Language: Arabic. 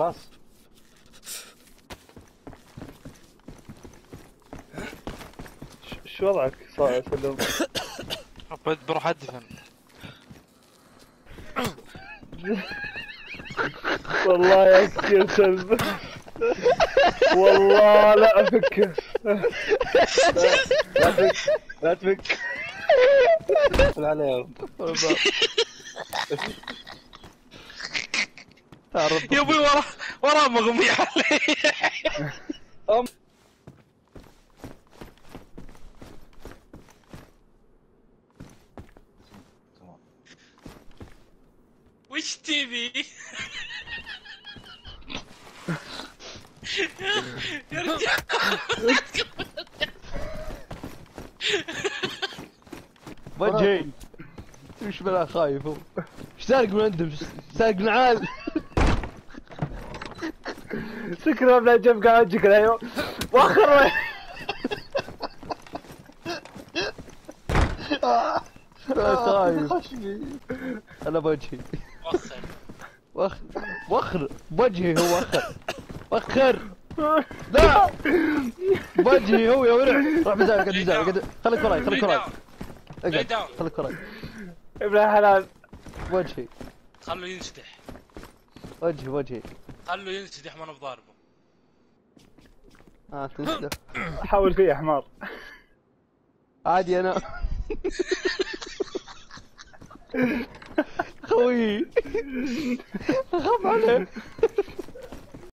خلاص ش- شو وضعك صا- سلم بروح ادفن والله يا كثير سلم والله لا أفكر لا تفك لا تفك قول عليهم يا أبوي وراه وراه مغمي علي. وش تبي؟ يا رجال وجهي إيش بلا خايف؟ هو إيش سارق من عندهم؟ سارق نعال سكر ابن جنب قاعد وجهك أيوه. وآخر أنا خايف أنا بوجهي. وخر وخر وخر بوجهي هو وخر وخر لا. بوجهي هو يا ورع روح مزارع قد خليك وراي خليك وراي. اقعد. خليك وراي. ابن الحلال وجهي خلوا ينسدح وجهي وجهي خلوا ينسدح ما أنا بضاربه آه تنسدح حاول فيه يا حمار عادي أنا. خوي. اخاف عليه